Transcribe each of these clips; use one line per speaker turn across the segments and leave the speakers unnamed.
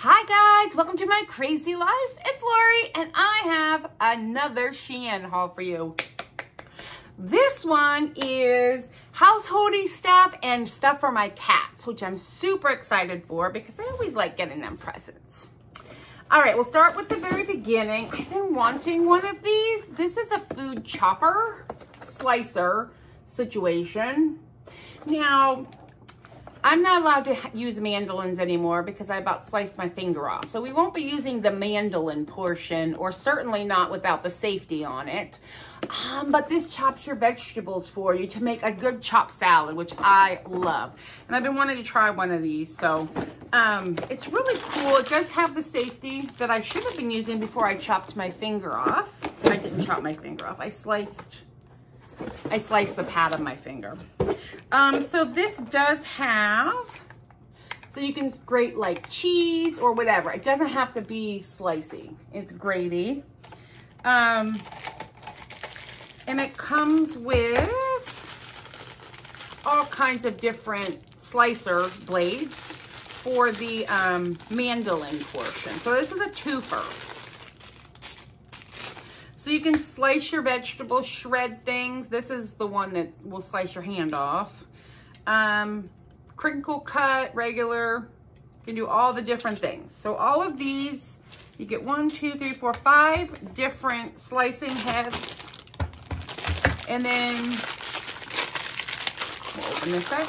Hi guys, welcome to my crazy life. It's Lori and I have another Shein haul for you. This one is householdy stuff and stuff for my cats, which I'm super excited for because I always like getting them presents. All right, we'll start with the very beginning. I've been wanting one of these. This is a food chopper, slicer situation. Now, I'm not allowed to use mandolins anymore because I about sliced my finger off. So we won't be using the mandolin portion or certainly not without the safety on it. Um, but this chops your vegetables for you to make a good chopped salad, which I love. And I've been wanting to try one of these. So um, it's really cool. It does have the safety that I should have been using before I chopped my finger off. I didn't chop my finger off. I sliced I sliced the pad of my finger. Um, so this does have, so you can grate like cheese or whatever. It doesn't have to be slicey. It's gravy. Um, and it comes with all kinds of different slicer blades for the um, mandolin portion. So this is a twofer. So you can slice your vegetables, shred things. This is the one that will slice your hand off. Um, crinkle cut, regular. You can do all the different things. So all of these, you get one, two, three, four, five different slicing heads. And then, we'll open this up.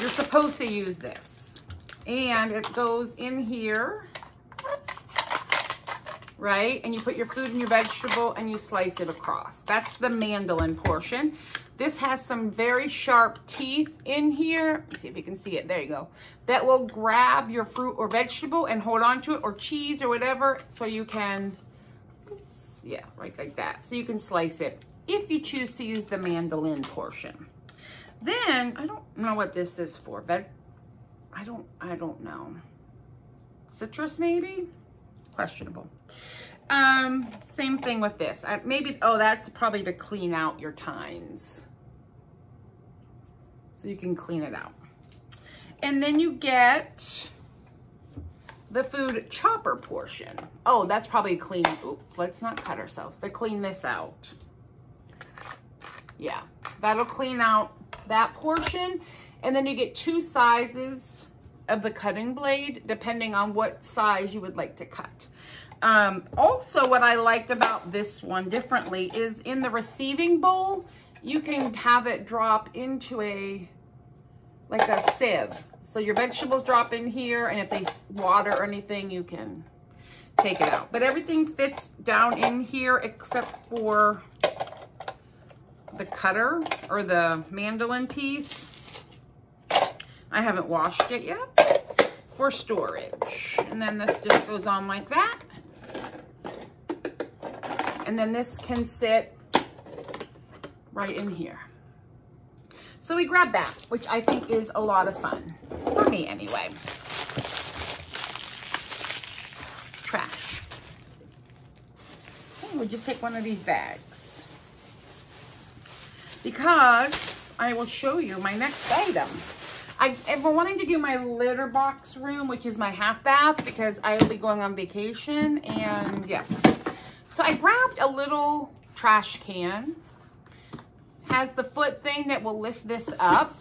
You're supposed to use this. And it goes in here right? And you put your food and your vegetable and you slice it across. That's the mandolin portion. This has some very sharp teeth in here. Let's see if you can see it. There you go. That will grab your fruit or vegetable and hold on to it or cheese or whatever so you can, oops, yeah, right like that. So you can slice it if you choose to use the mandolin portion. Then, I don't know what this is for. But I don't, I don't know. Citrus maybe? Questionable. Um, same thing with this. I, maybe, oh, that's probably to clean out your tines. So you can clean it out. And then you get the food chopper portion. Oh, that's probably clean. Oop, let's not cut ourselves. To clean this out. Yeah, that'll clean out that portion. And then you get two sizes of the cutting blade, depending on what size you would like to cut. Um, also, what I liked about this one differently is in the receiving bowl, you can have it drop into a, like a sieve. So your vegetables drop in here, and if they water or anything, you can take it out. But everything fits down in here except for the cutter or the mandolin piece. I haven't washed it yet for storage. And then this just goes on like that. And then this can sit right in here. So we grabbed that, which I think is a lot of fun. For me, anyway. Trash. We'll just take one of these bags. Because I will show you my next item. I've been wanting to do my litter box room, which is my half bath, because I will be going on vacation, and yeah. So I grabbed a little trash can. Has the foot thing that will lift this up,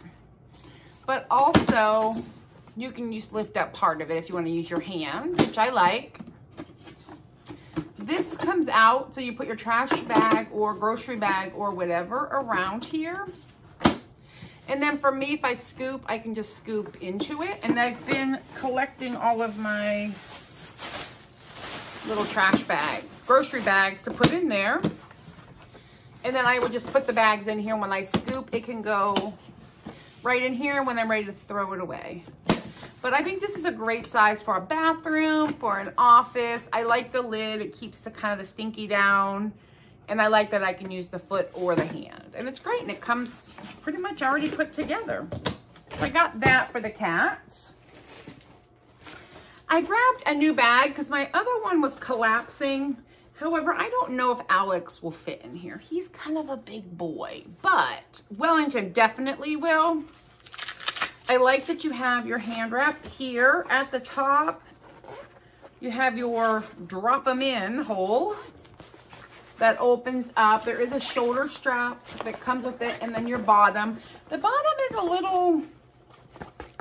but also you can just lift up part of it if you want to use your hand, which I like. This comes out, so you put your trash bag or grocery bag or whatever around here. And then for me, if I scoop, I can just scoop into it. And I've been collecting all of my little trash bags, grocery bags to put in there. And then I would just put the bags in here. When I scoop, it can go right in here when I'm ready to throw it away. But I think this is a great size for a bathroom, for an office. I like the lid. It keeps the kind of the stinky down. And I like that I can use the foot or the hand. And it's great. And it comes pretty much already put together. I got that for the cats. I grabbed a new bag because my other one was collapsing. However, I don't know if Alex will fit in here. He's kind of a big boy, but Wellington definitely will. I like that you have your hand wrap here at the top. You have your drop them in hole that opens up. There is a shoulder strap that comes with it and then your bottom. The bottom is a little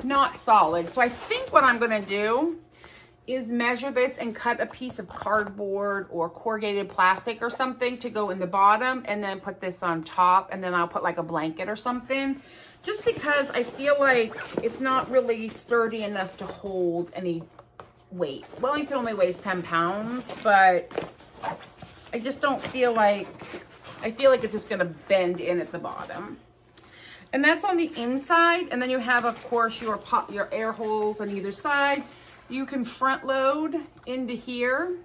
not solid. So I think what I'm gonna do is measure this and cut a piece of cardboard or corrugated plastic or something to go in the bottom and then put this on top and then I'll put like a blanket or something just because I feel like it's not really sturdy enough to hold any weight. Wellington only weighs 10 pounds, but I just don't feel like, I feel like it's just gonna bend in at the bottom. And that's on the inside. And then you have, of course, your, pot, your air holes on either side. You can front load into here.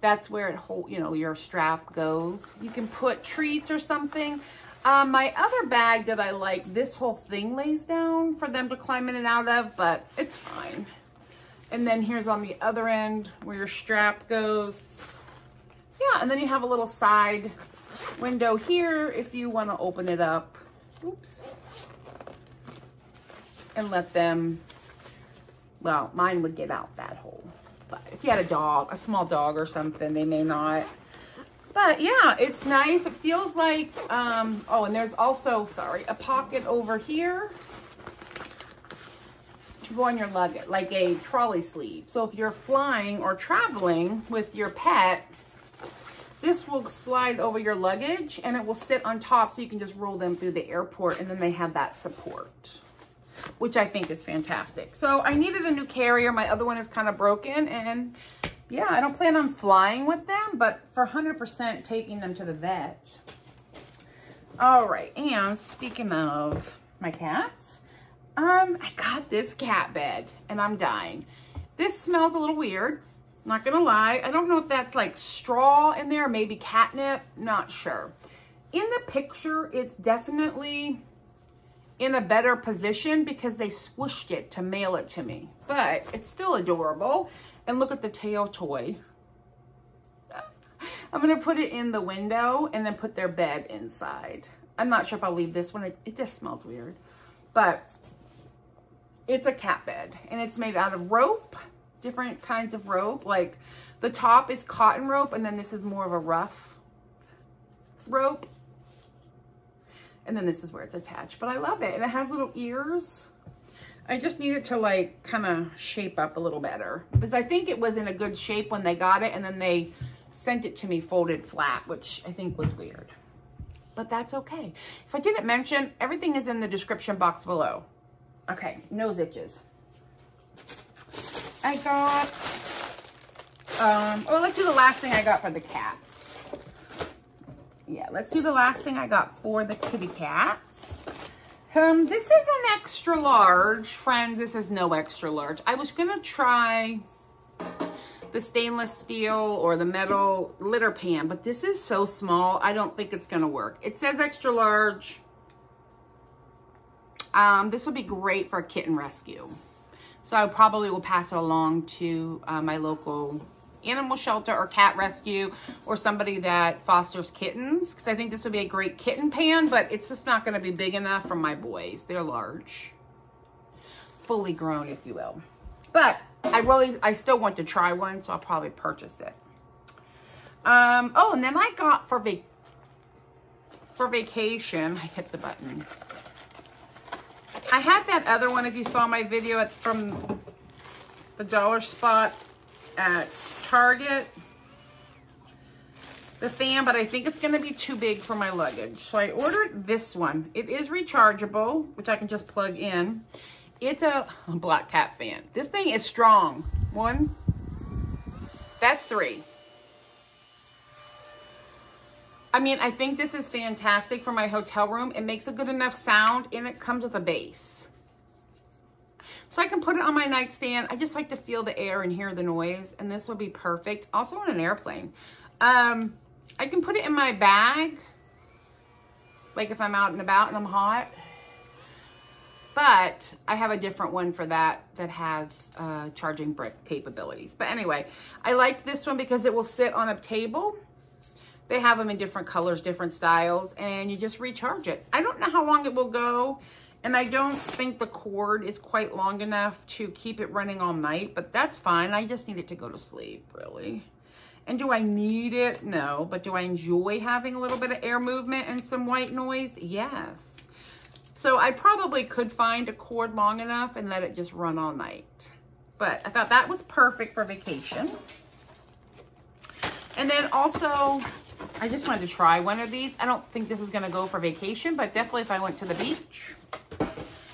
That's where it hold, you know, your strap goes. You can put treats or something. Um, my other bag that I like, this whole thing lays down for them to climb in and out of, but it's fine. And then here's on the other end where your strap goes. Yeah, and then you have a little side window here if you want to open it up. Oops. And let them well, mine would get out that hole. But if you had a dog, a small dog or something, they may not. But yeah, it's nice. It feels like, um, oh, and there's also, sorry, a pocket over here to go on your luggage, like a trolley sleeve. So if you're flying or traveling with your pet, this will slide over your luggage and it will sit on top so you can just roll them through the airport and then they have that support which I think is fantastic. So I needed a new carrier. My other one is kind of broken and yeah, I don't plan on flying with them, but for 100% taking them to the vet. All right, and speaking of my cats, um, I got this cat bed and I'm dying. This smells a little weird, not gonna lie. I don't know if that's like straw in there, maybe catnip, not sure. In the picture, it's definitely in a better position because they squished it to mail it to me. But it's still adorable. And look at the tail toy. I'm to put it in the window and then put their bed inside. I'm not sure if I'll leave this one. It, it just smells weird. But it's a cat bed and it's made out of rope, different kinds of rope. Like the top is cotton rope and then this is more of a rough rope. And then this is where it's attached. But I love it. And it has little ears. I just need it to like kind of shape up a little better. Because I think it was in a good shape when they got it. And then they sent it to me folded flat, which I think was weird. But that's okay. If I didn't mention, everything is in the description box below. Okay, nose itches. I got, um, oh, let's do the last thing I got for the cat yeah, let's do the last thing I got for the kitty cats. Um, this is an extra large. Friends, this is no extra large. I was going to try the stainless steel or the metal litter pan, but this is so small, I don't think it's going to work. It says extra large. Um, this would be great for a kitten rescue. So I probably will pass it along to uh, my local animal shelter or cat rescue or somebody that fosters kittens because I think this would be a great kitten pan, but it's just not going to be big enough for my boys. They're large. Fully grown, if you will. But I really, I still want to try one, so I'll probably purchase it. Um, oh, and then I got for vac for vacation, I hit the button. I had that other one, if you saw my video at, from the dollar spot at Target. The fan, but I think it's going to be too big for my luggage. So I ordered this one. It is rechargeable, which I can just plug in. It's a, black cat fan. This thing is strong. One. That's three. I mean, I think this is fantastic for my hotel room. It makes a good enough sound and it comes with a base. So I can put it on my nightstand. I just like to feel the air and hear the noise. And this would be perfect. Also on an airplane. Um, I can put it in my bag. Like if I'm out and about and I'm hot. But I have a different one for that that has uh, charging brick capabilities. But anyway, I liked this one because it will sit on a table. They have them in different colors, different styles, and you just recharge it. I don't know how long it will go. And I don't think the cord is quite long enough to keep it running all night, but that's fine. I just need it to go to sleep, really. And do I need it? No. But do I enjoy having a little bit of air movement and some white noise? Yes. So I probably could find a cord long enough and let it just run all night. But I thought that was perfect for vacation. And then also, I just wanted to try one of these. I don't think this is gonna go for vacation, but definitely if I went to the beach,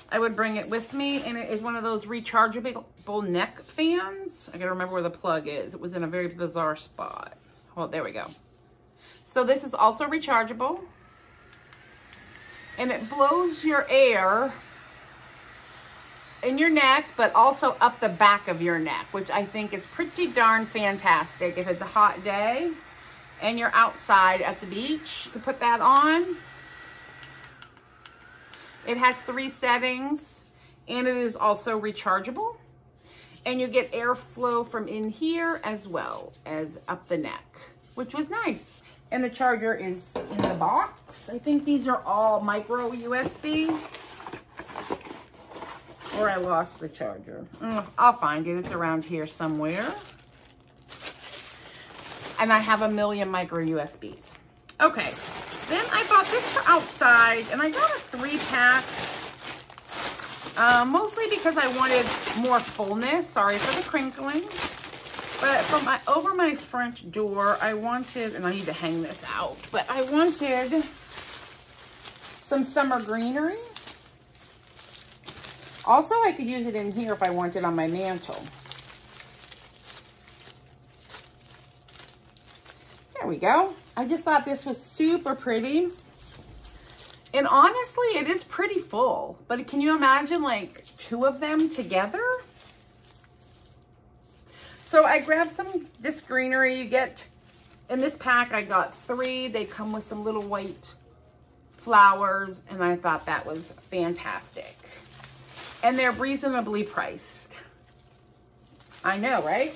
I would bring it with me. And it is one of those rechargeable neck fans. I gotta remember where the plug is. It was in a very bizarre spot. Well, there we go. So this is also rechargeable. And it blows your air in your neck, but also up the back of your neck, which I think is pretty darn fantastic. If it's a hot day and you're outside at the beach, you can put that on. It has three settings and it is also rechargeable. And you get airflow from in here as well as up the neck, which was nice. And the charger is in the box. I think these are all micro USB. Or I lost the charger. Mm, I'll find it. It's around here somewhere. And I have a million micro USBs. Okay. Then I bought this for outside. And I got a three pack. Uh, mostly because I wanted more fullness. Sorry for the crinkling. But from my over my front door, I wanted, and I need to hang this out, but I wanted some summer greenery. Also, I could use it in here if I wanted on my mantle. There we go. I just thought this was super pretty. And honestly, it is pretty full. But can you imagine like two of them together? So I grabbed some, this greenery. You get, in this pack, I got three. They come with some little white flowers. And I thought that was fantastic and they're reasonably priced. I know, right?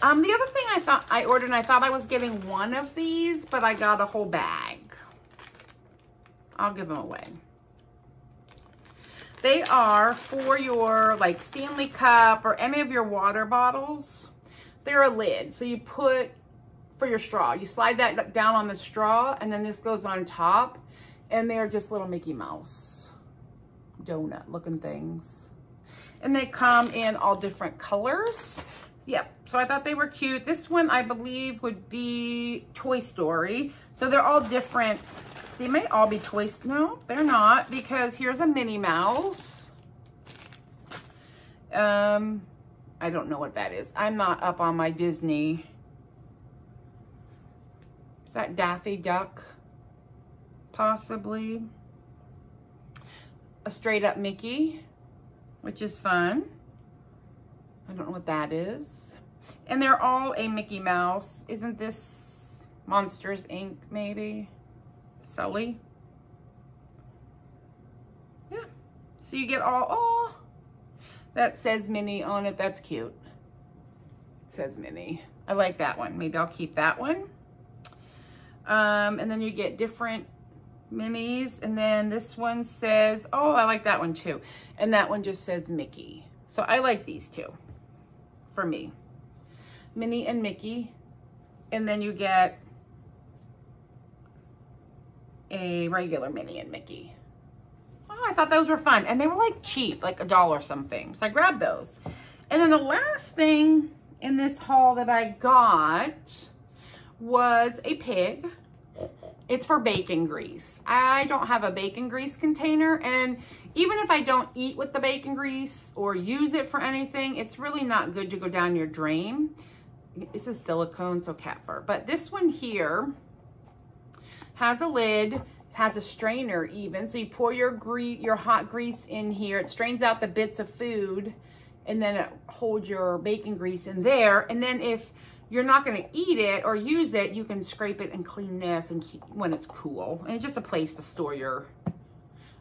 Um, the other thing I thought I ordered, and I thought I was getting one of these, but I got a whole bag. I'll give them away. They are for your like Stanley cup or any of your water bottles. They're a lid. So you put for your straw, you slide that down on the straw and then this goes on top and they're just little Mickey Mouse donut looking things. And they come in all different colors. Yep, so I thought they were cute. This one I believe would be Toy Story. So they're all different. They may all be Toy, no, they're not because here's a Minnie Mouse. Um, I don't know what that is. I'm not up on my Disney. Is that Daffy Duck? Possibly a straight up Mickey, which is fun. I don't know what that is. And they're all a Mickey Mouse. Isn't this Monsters, Inc. maybe? Sully? Yeah. So you get all, oh, that says Minnie on it. That's cute. It says Minnie. I like that one. Maybe I'll keep that one. Um, and then you get different minis. And then this one says, oh, I like that one too. And that one just says Mickey. So I like these two for me. Minnie and Mickey. And then you get a regular Minnie and Mickey. Oh, I thought those were fun. And they were like cheap, like a dollar something. So I grabbed those. And then the last thing in this haul that I got was a pig. It's for bacon grease. I don't have a bacon grease container and even if I don't eat with the bacon grease or use it for anything, it's really not good to go down your drain. This is silicone, so cat fur. But this one here has a lid, has a strainer even. So you pour your grease, your hot grease in here. It strains out the bits of food and then it holds your bacon grease in there. And then if you're not going to eat it or use it, you can scrape it and clean this and keep when it's cool. And it's just a place to store your,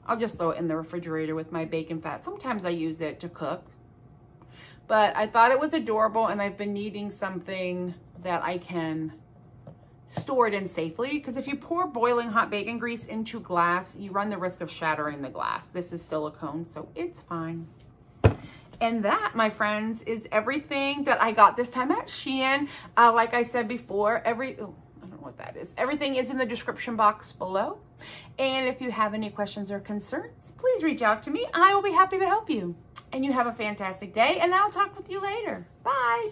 I'll just throw it in the refrigerator with my bacon fat. Sometimes I use it to cook. But I thought it was adorable and I've been needing something that I can stored in safely because if you pour boiling hot bacon grease into glass, you run the risk of shattering the glass. This is silicone, so it's fine. And that, my friends, is everything that I got this time at Shein. Uh, like I said before, every, oh, I don't know what that is. Everything is in the description box below. And if you have any questions or concerns, please reach out to me. I will be happy to help you. And you have a fantastic day, and I'll talk with you later. Bye.